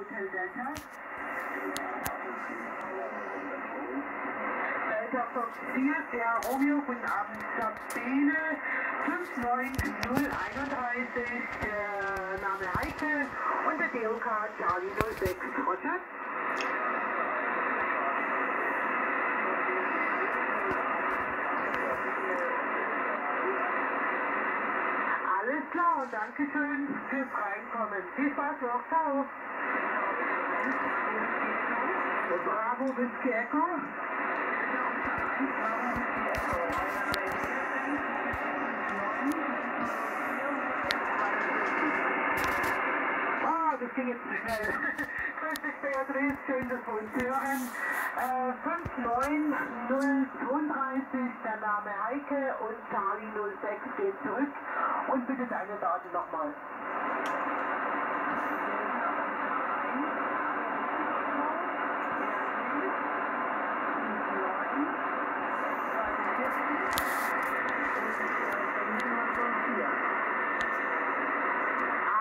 Hotel Delta. Delta Fox 4, der Romeo, guten Abend, Sabine, 59031, der Name Heike und der DOK Charlie 06, Roger. Alles klar, danke schön fürs Reinkommen. Viel Spaß noch, ciao. Bravo Whisky Echo. Ah, das ging jetzt zu schnell. Grüß dich, Beatrice, schön, dass wir uns hören. Äh, 59032, der Name Heike und Charlie 06 geht zurück. Und bitte deine Daten nochmal.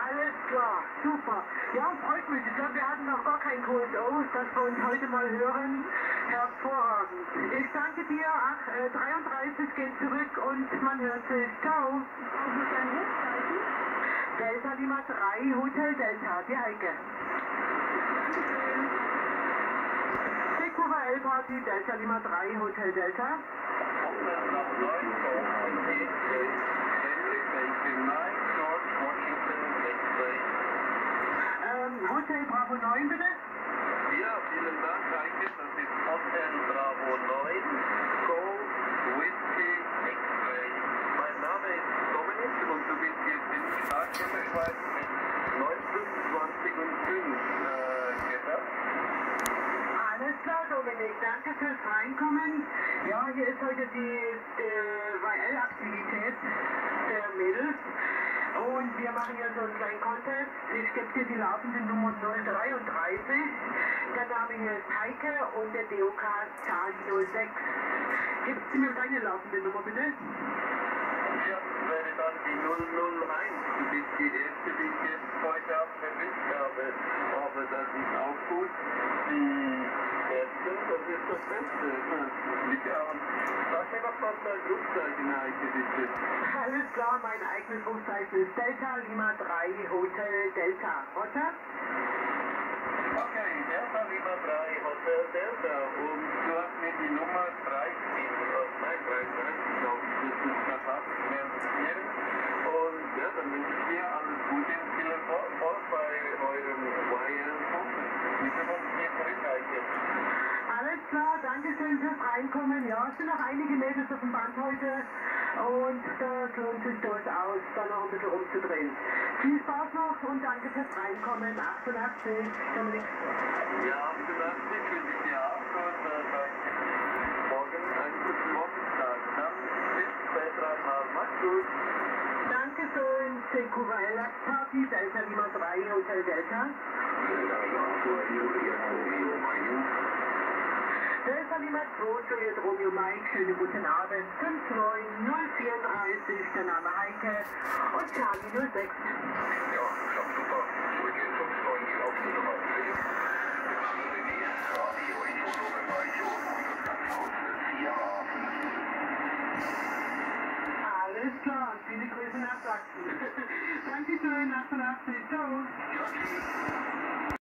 Alles klar, super. Ja, freut mich. Ich glaube, wir hatten noch gar kein QSO, dass wir uns heute mal hören. Hervorragend. Ich danke dir. Ach, äh, 33 geht zurück und man hört sich. Ciao. Delta Lima 3, Hotel Delta, die Heike. CQVL Party, Delta Lima 3, Hotel Delta. Ähm, Hotel Bravo 9 bitte. Ja, vielen Dank, Heike. Das ist Hotel Bravo 9, Go Whiskey X-Ray. Mein Name ist Dominik und du bist jetzt in Startnummer mit 925 und 5 äh. Alles klar, Dominik. Danke fürs Reinkommen. Ja, hier ist heute die äh, YL-Aktivität der Mädels. Und wir machen hier so einen kleinen Contest. Ich gebe dir die laufende Nummer 033. Der Name hier ist Heike und der DOK Charlie 06. Gibst du mir deine laufende Nummer bitte? Ja, wäre dann die 001. Du bist die erste, die ich jetzt heute Abend erwischt habe. Aber das ist auch gut. Die erste, das ist das Beste. Liegt an. Sag mir doch was dein Rufzeichen, Heike, bitte. Alles klar, mein eigenes Rufzeichen ist Delta Lima 3 Hotel Delta. Roger? Okay, Delta Lima 3, Hotel Delta. Und du hast mir die Nummer 3 gegeben. Oh, nein, 3, 3. Ich glaube, das ist verpasst. Mehr notieren. Und ja, dann wünsche ich dir alles Gute und viel Erfolg bei eurem YL-Kongress. Bitte von mir zurück, Heike. Alles klar, danke schön fürs Reinkommen. Ja, es sind noch einige Mädels auf dem Band heute und das lohnt sich durchaus, da noch ein bisschen rumzudrehen. Viel Spaß noch und danke fürs Reinkommen. 88, Dominik. Ja, 88 wünsche ich dir auch und äh, morgen einen guten Wochentag. Dann bis später einmal. Mach's gut. Danke schön, CQVL Party, Delta Lima 3, Hotel Delta. Delta Lima 2, Juliet Romeo Mike, schönen guten Abend. 59034, der Name Heike und Charlie 06. Ja, klappt super. Zurückgehen zum neuen die Nummer 10. Radio Echo November Echo und das Haus 4 Alles klar, viele Grüße nach Sachsen. Dankeschön, 88, ciao. Ja, tschüss.